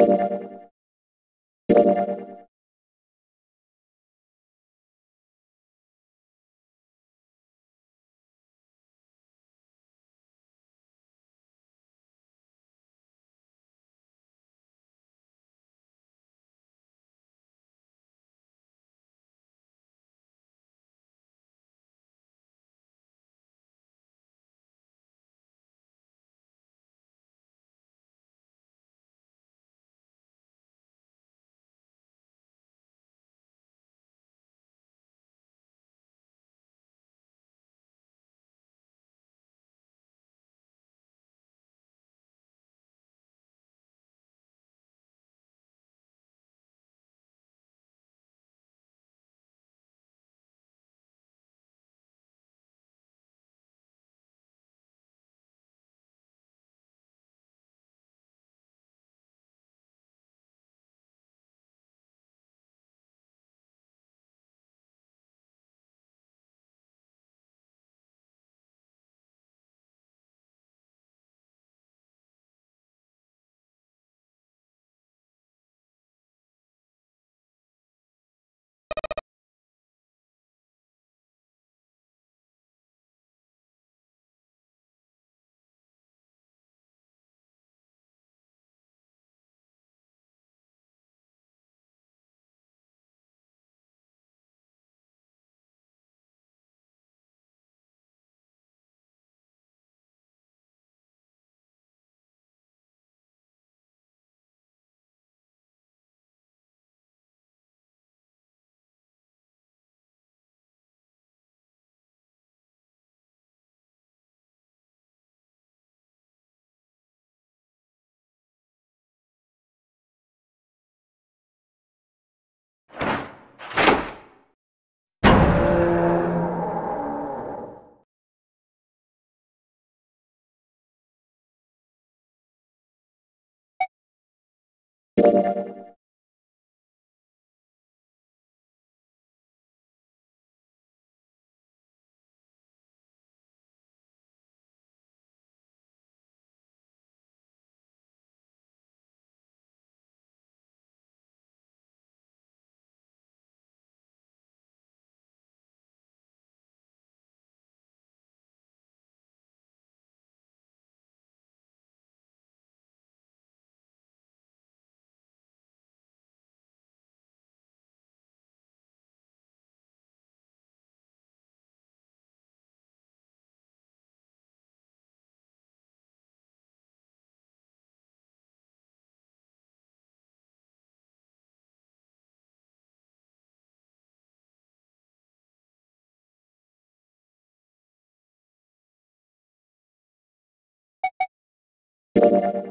you you